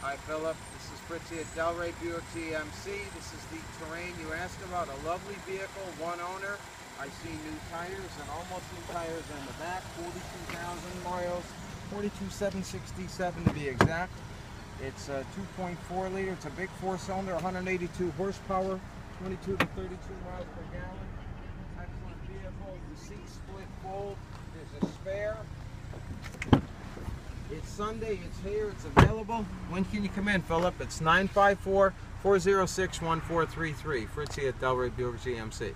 Hi, Philip. This is Fritzi at Delray Buick GMC. This is the terrain you asked about. A lovely vehicle, one owner. I see new tires and almost new tires in the back. 42,000 miles. 42,767 to be exact. It's a 2.4 liter. It's a big four-cylinder, 182 horsepower, 22 to 32 miles per gallon. Excellent vehicle. The seat split fold. It's Sunday, it's here, it's available. When can you come in, Philip? It's 954-406-1433. Fritzi at Delray Buick GMC.